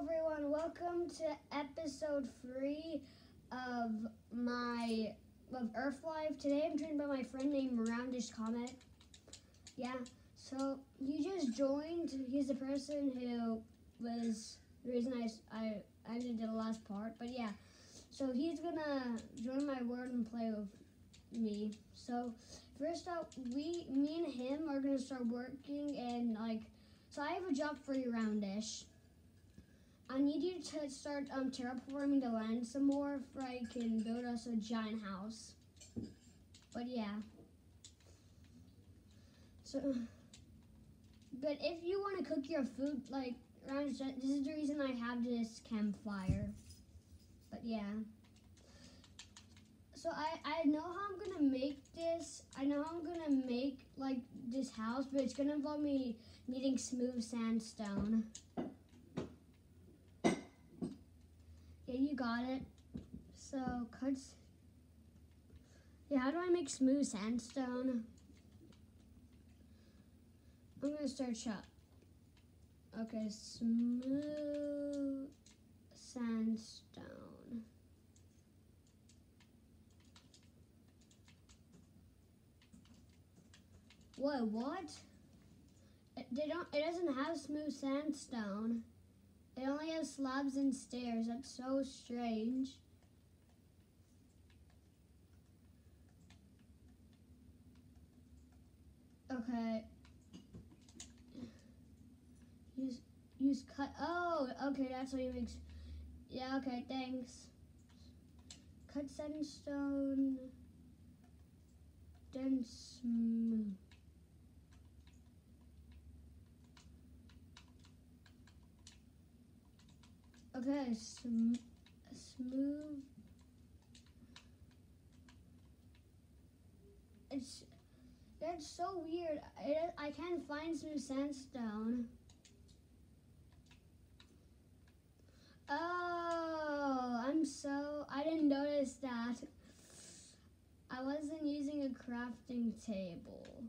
everyone. Welcome to episode three of my of Earth Life. Today I'm joined by my friend named Roundish Comet. Yeah, so he just joined. He's the person who was the reason I I I the last part. But yeah, so he's gonna join my world and play with me. So first up, we me and him are gonna start working and like. So I have a job for you, Roundish. I need you to start um, terraforming the land some more for I can build us a giant house. But yeah. So, but if you want to cook your food, like, around, this is the reason I have this campfire. But yeah. So I, I know how I'm going to make this. I know how I'm going to make, like, this house, but it's going to involve me needing smooth sandstone. Yeah, you got it. So, cuts. Yeah, how do I make smooth sandstone? I'm gonna start shot. Okay, smooth sandstone. Whoa, what? It, they don't. It doesn't have smooth sandstone. It only has slabs and stairs. That's so strange. Okay. Use use cut. Oh, okay. That's what he makes. Yeah. Okay. Thanks. Cut sandstone. Then Okay, sm smooth. It's that's so weird. I, I can't find smooth sandstone. Oh, I'm so I didn't notice that. I wasn't using a crafting table.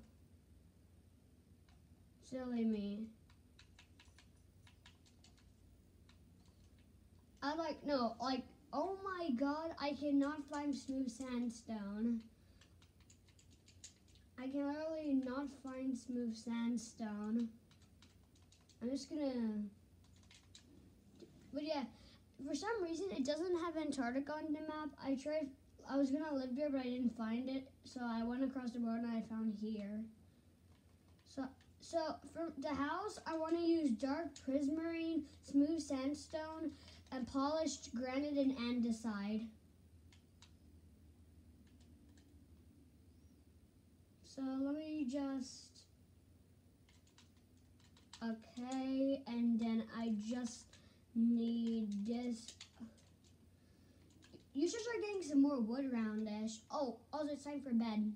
Silly me. I like, no, like, oh my god, I cannot find smooth sandstone. I can literally not find smooth sandstone. I'm just gonna, but yeah, for some reason it doesn't have Antarctica on the map. I tried, I was gonna live there, but I didn't find it, so I went across the road and I found here. So, so for the house, I want to use dark prismarine, smooth sandstone, and polished granite and andesite. So let me just, okay, and then I just need this. You should start getting some more wood around this. Oh, also it's time for bed.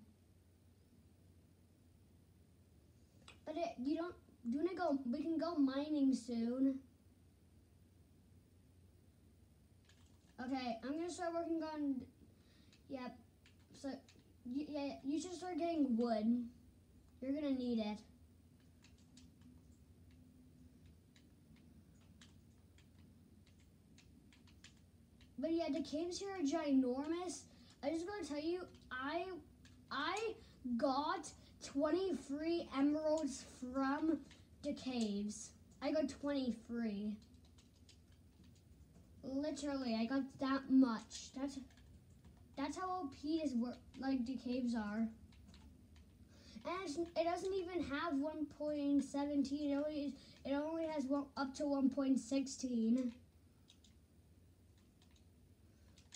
But it, you don't, do to go, we can go mining soon. Okay, I'm gonna start working on. Yep. So, yeah, you should start getting wood. You're gonna need it. But yeah, the caves here are ginormous. I just gotta tell you, I I got 23 emeralds from the caves. I got 23. Literally, I got that much. That's that's how OP is like the caves are. And it doesn't even have 1.17. It only it only has one, up to 1.16.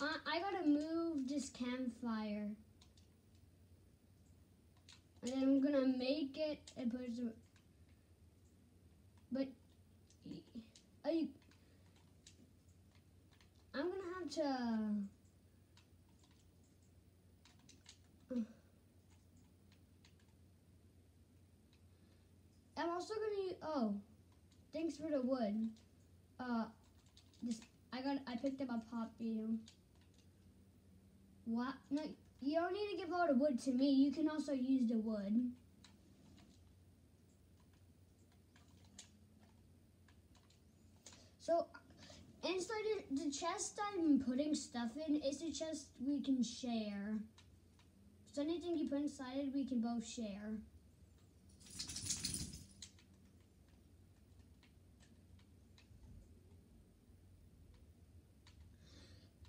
Uh, I gotta move this campfire. And I'm gonna make it and put it. But, I, I'm gonna have to. I'm also gonna use, oh, thanks for the wood. Uh, this, I got, I picked up a poppy. What? No, you don't need to give all the wood to me. You can also use the wood. So inside the chest I'm putting stuff in is a chest we can share. So anything you put inside it, we can both share.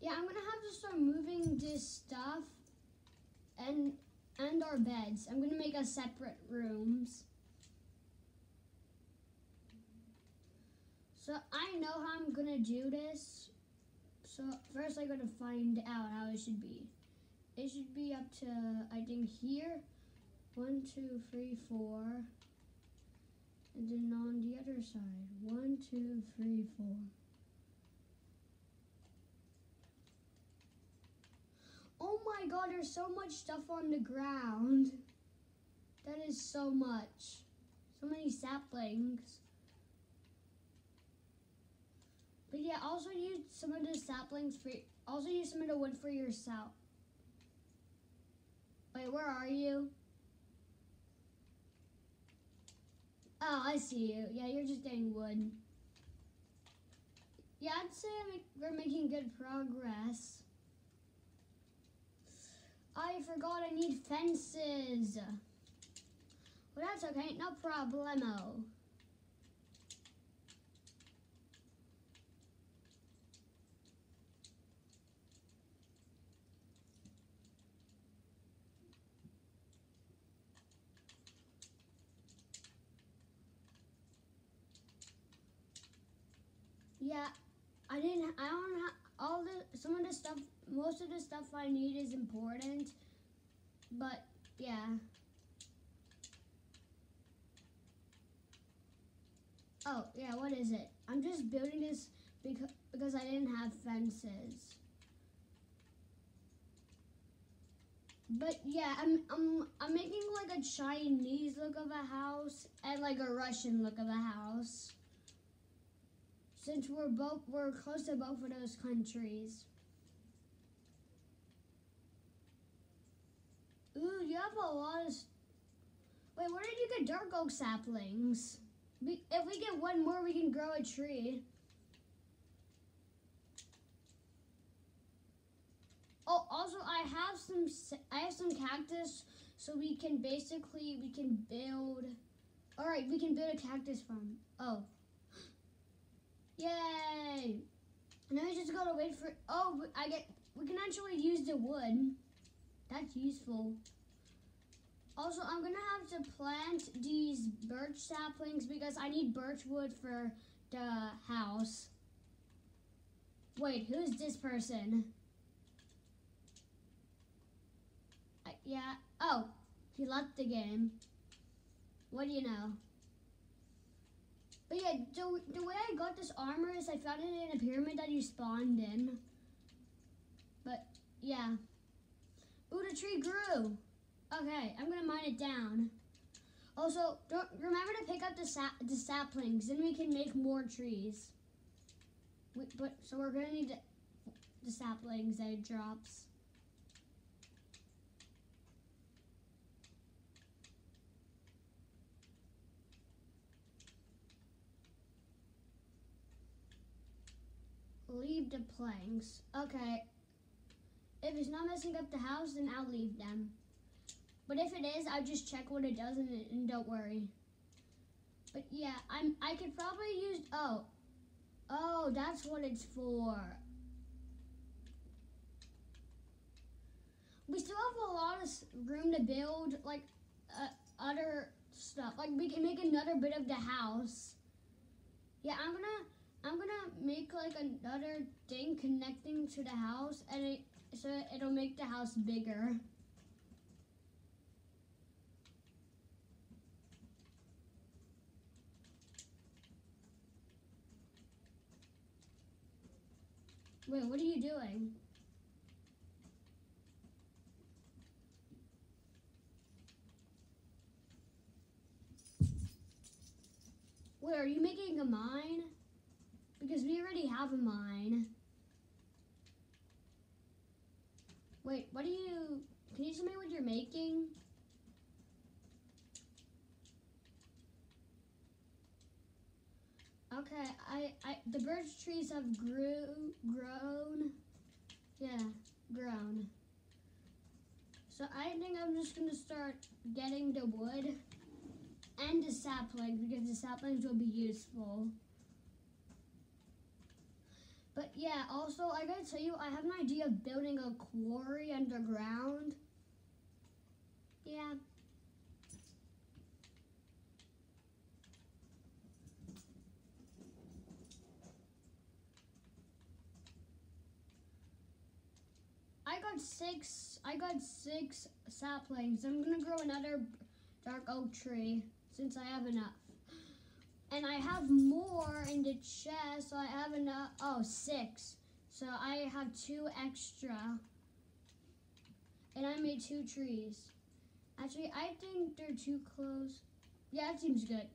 Yeah, I'm gonna have to start moving this stuff and and our beds. I'm gonna make us separate rooms. So I know how I'm gonna do this. So first I gotta find out how it should be. It should be up to I think here. One, two, three, four. And then on the other side. One, two, three, four. Oh my god, there's so much stuff on the ground. That is so much. So many saplings. But yeah, also use some of the saplings for also use some of the wood for yourself. Wait, where are you? Oh, I see you. Yeah, you're just getting wood. Yeah, I'd say we're making good progress. I forgot I need fences. Well, that's okay. No problemo. Yeah, I didn't. I don't have all the some of the stuff. Most of the stuff I need is important, but yeah. Oh yeah, what is it? I'm just building this because because I didn't have fences. But yeah, I'm I'm I'm making like a Chinese look of a house and like a Russian look of a house since we're both we're close to both of those countries. Ooh, you have a lot of. Wait, where did you get dark oak saplings? If we get one more, we can grow a tree. Oh, also, I have some. I have some cactus, so we can basically we can build. All right, we can build a cactus farm. Oh. Yay! Then we just gotta wait for. Oh, I get. We can actually use the wood. That's useful. Also, I'm gonna have to plant these birch saplings because I need birch wood for the house. Wait, who's this person? I, yeah. Oh, he left the game. What do you know? But yeah, the, the way I got this armor is I found it in a pyramid that you spawned in. But yeah. Ooh, the tree grew. Okay, I'm gonna mine it down. Also, don't remember to pick up the sap the saplings, then we can make more trees. We, but so we're gonna need the, the saplings that drops. Leave the planks. Okay. If it's not messing up the house, then I'll leave them. But if it is, I'll just check what it does and, and don't worry. But yeah, I'm. I could probably use. Oh, oh, that's what it's for. We still have a lot of room to build, like uh, other stuff. Like we can make another bit of the house. Yeah, I'm gonna. I'm gonna make like another thing connecting to the house, and it so it'll make the house bigger. Wait, what are you doing? Wait, are you making a mine? Because we already have a mine. Wait, what are you... Can you tell me what you're making? Okay, I, I the birch trees have grew grown. Yeah, grown. So I think I'm just gonna start getting the wood and the saplings because the saplings will be useful. But yeah, also I gotta tell you, I have an idea of building a quarry underground. Yeah. I got six. I got six saplings. I'm gonna grow another dark oak tree since I have enough. And I have more in the chest, so I have enough. Oh, six. So I have two extra. And I made two trees. Actually, I think they're too close. Yeah, that seems good.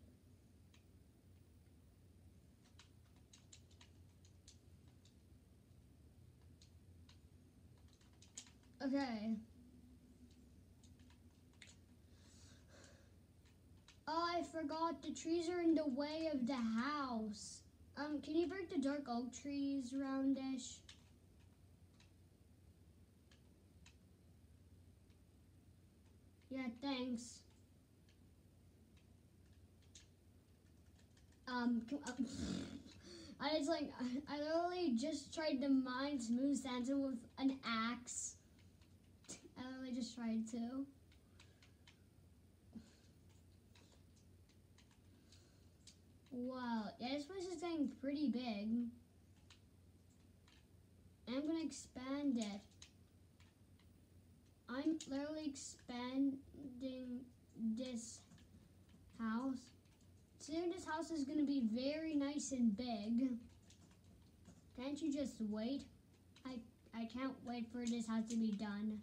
Okay. I forgot the trees are in the way of the house. Um, can you break the dark oak trees roundish? Yeah, thanks. Um, I was like, I literally just tried to mine smooth Santa with an axe. I literally just tried to. Wow, yeah, this place is getting pretty big. I'm gonna expand it. I'm literally expanding this house. Soon this house is gonna be very nice and big. Can't you just wait? I I can't wait for this house to be done.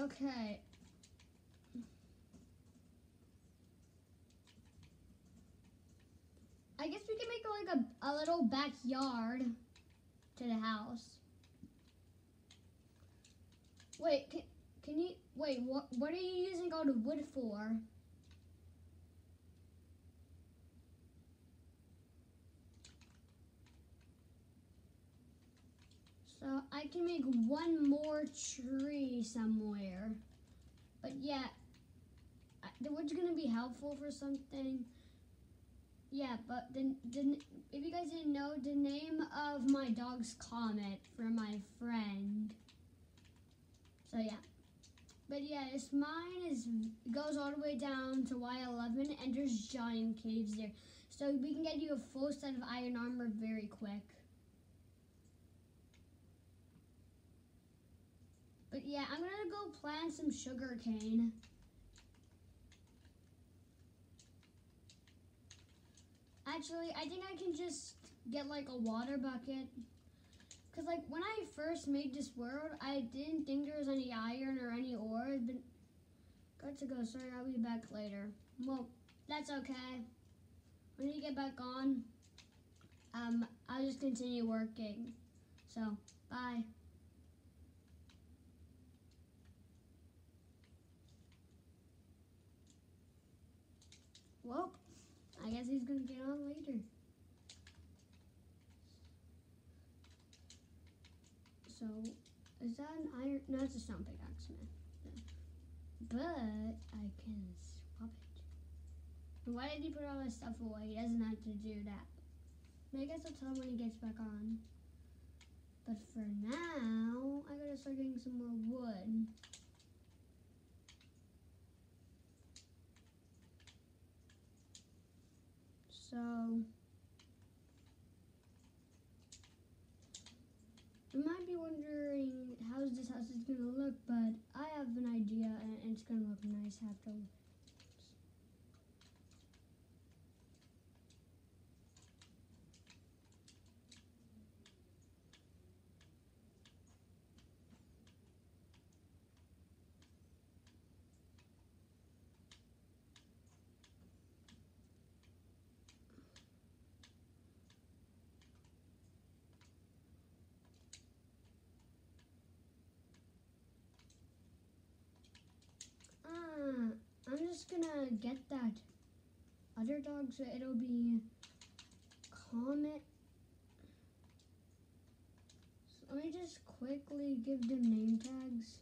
Okay. I guess we can make like a, a little backyard to the house. Wait, can, can you, wait, what, what are you using all the wood for? So I can make one more tree somewhere. But yeah, the wood's gonna be helpful for something. Yeah, but the, the, if you guys didn't know, the name of my dog's Comet from my friend. So yeah. But yeah, this mine is goes all the way down to Y11 and there's giant caves there. So we can get you a full set of iron armor very quick. But yeah, I'm gonna go plant some sugar cane. Actually, I think I can just get like a water bucket. Cause like when I first made this world, I didn't think there was any iron or any ore. But got to go. Sorry, I'll be back later. Well, that's okay. When you get back on, um, I'll just continue working. So, bye. Well, I guess he's gonna get on later. So, is that an iron? No, it's a stone pickaxe, man. But I can swap it. Why did he put all his stuff away? He doesn't have to do that. I guess I'll tell him when he gets back on. But for now, I gotta start getting some more wood. So you might be wondering how this house is gonna look, but I have an idea and it's gonna look nice after just gonna get that other dog, so it'll be Comet. So let me just quickly give them name tags.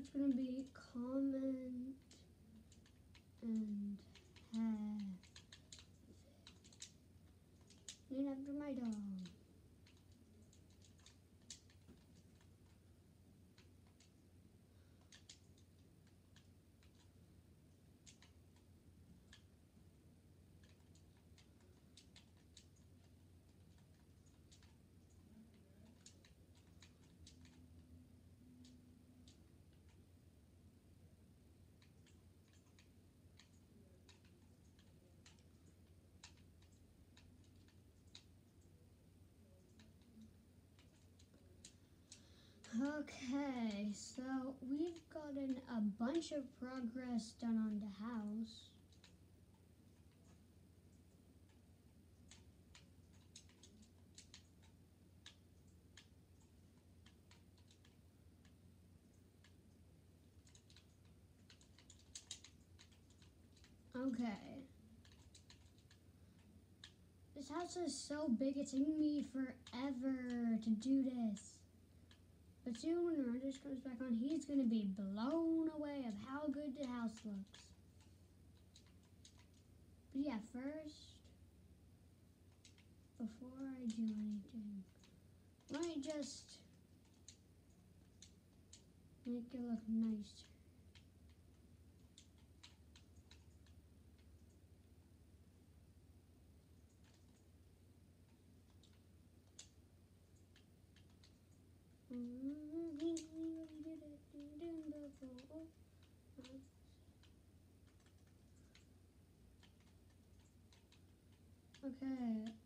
It's gonna be Comet and have named after my dog. Okay, so we've gotten a bunch of progress done on the house. Okay. This house is so big, it's taking me forever to do this. But soon when Rogers comes back on, he's going to be blown away of how good the house looks. But yeah, first, before I do anything, let me just make it look nicer. Okay.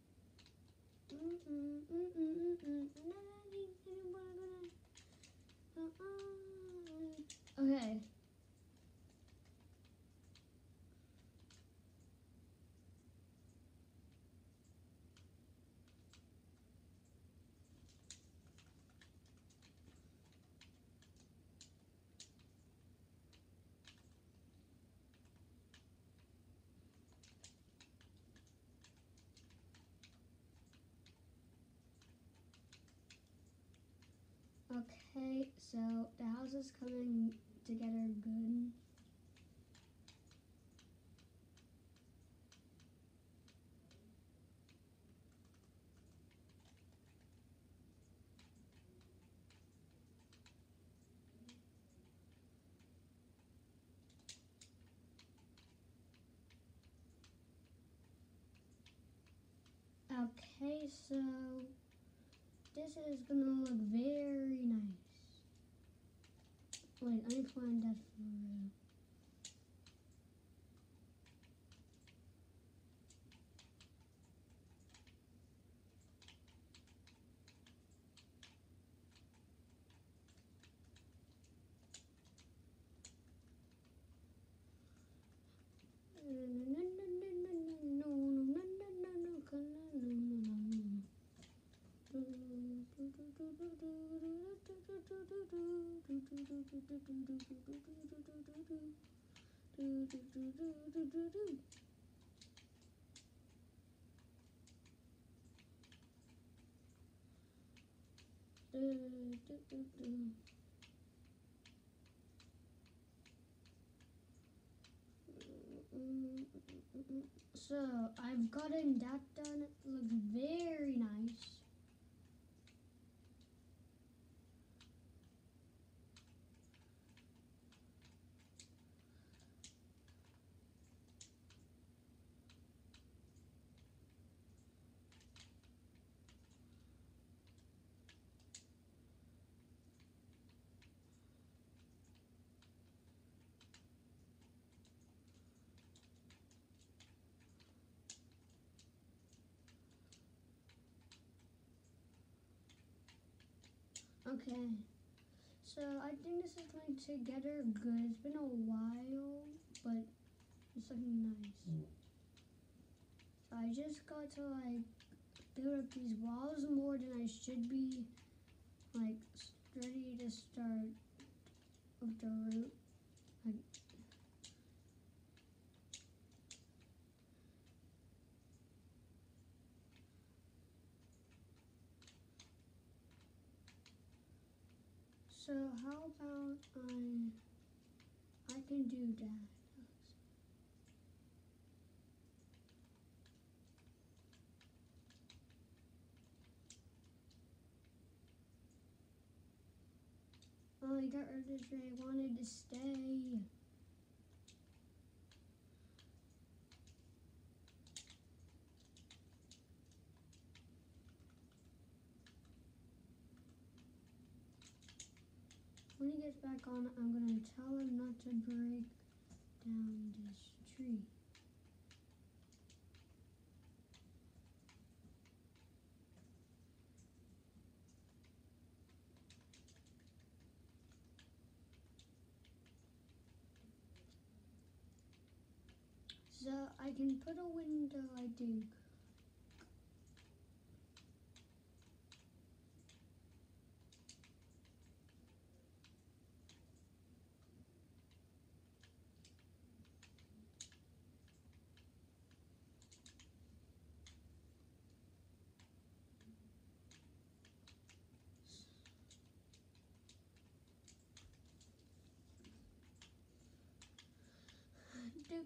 Okay, so the house is coming together good. Okay, so this is gonna look very nice. Wait, let me find that for real. So I've gotten that done. It looks very nice. Okay. So I think this is going together good. It's been a while, but it's looking nice. Mm. So I just got to like build up these walls more than I should be, like ready to start with the root. Like, so how about I I can do that. Oh, I got rid of this. I wanted to stay. When he gets back on, I'm gonna tell him not to break down this tree. So I can put a window, I think.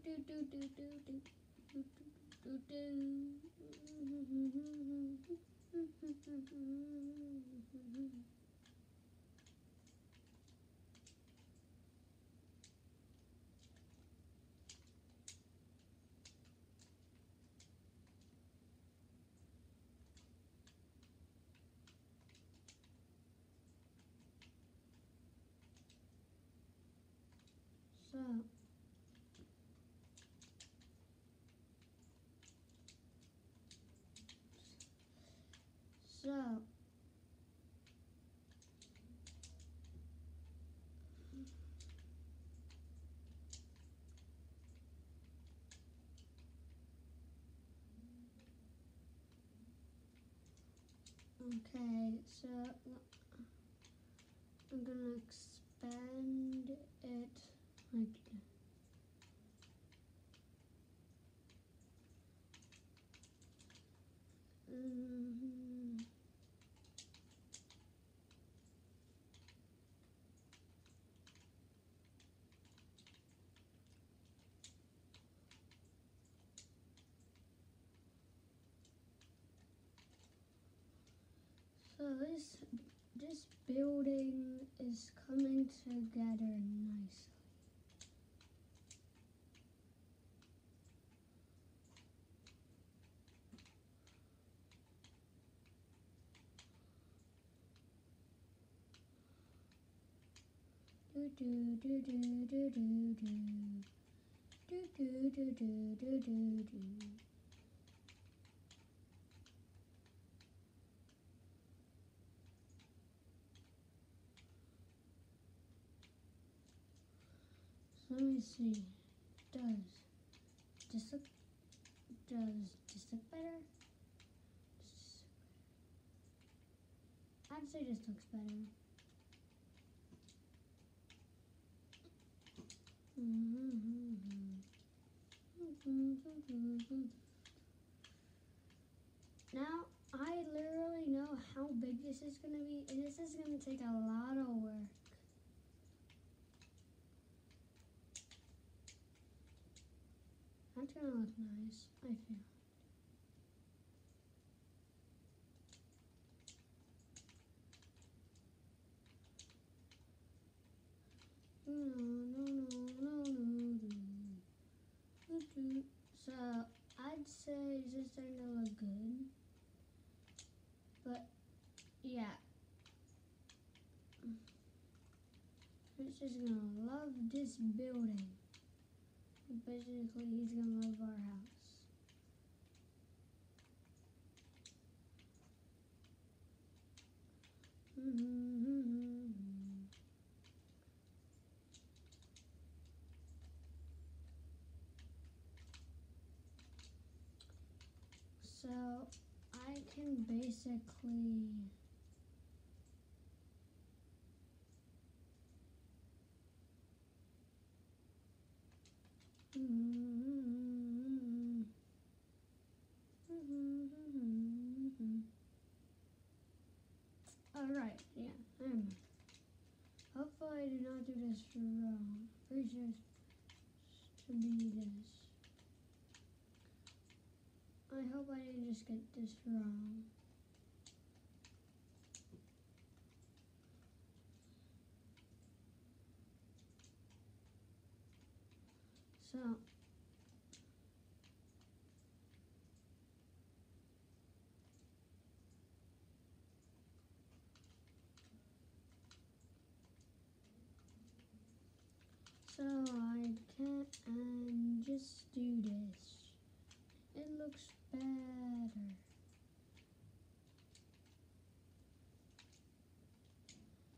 Do do do do do do do do. So So Okay, so I'm gonna expand it. Like mm, So this this building is coming together nicely. Do do do do do do do do do do do do do Let me see. Does this look does this look better? I'd say this looks better. Now I literally know how big this is gonna be, and this is gonna take a lot of work. That's gonna look nice, I feel. No, no, no, no, no, no. So I'd say this is starting to look good. But yeah. Rich just gonna love this building. Basically, he's gonna love our house. So I can basically just get this wrong. So So I can and just do this. It looks better.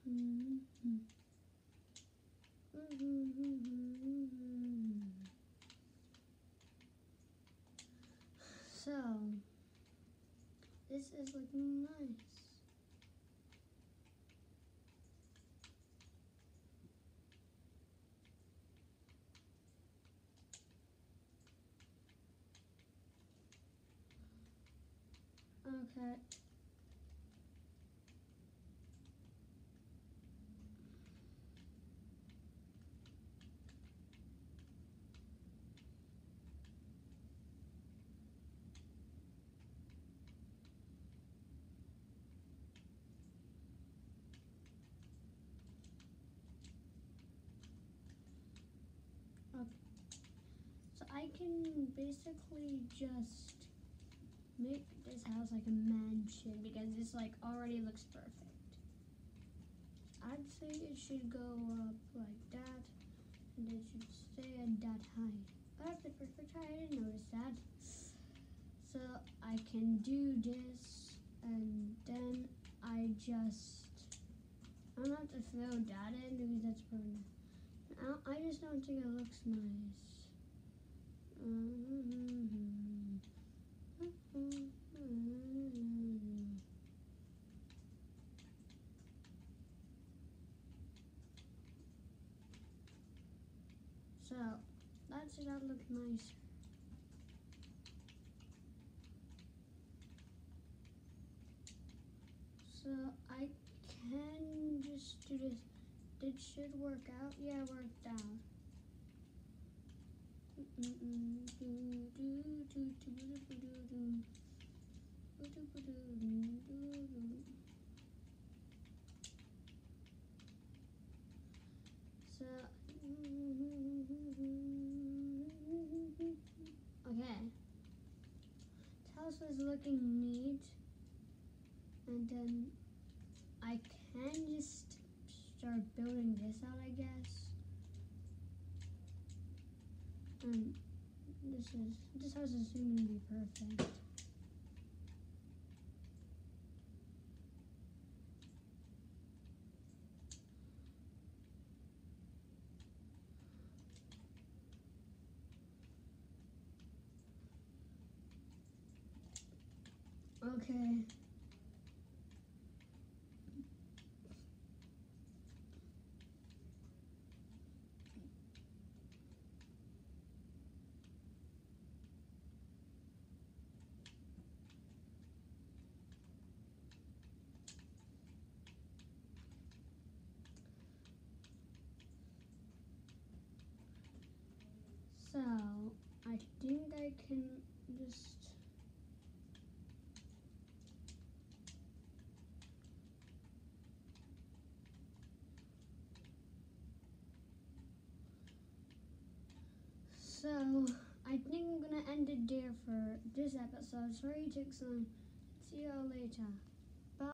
Mhm. So, is looking nice. Okay. Okay. So I can basically just make this house like a mansion because this like already looks perfect. I'd say it should go up like that and it should stay at that height. Have the perfect height, I didn't notice that. So I can do this and then I just I don't have to throw that in because that's permanent. I just don't think it looks nice. So that should not look nice. So I can just do this. It should work out. Yeah, it worked out. So, okay. House is looking neat, and then I can just start building this out, I guess. And this is this house is soon to be perfect. Okay. So, I think I can just So, I think I'm gonna end it there for this episode. Sorry it took some. See y'all later.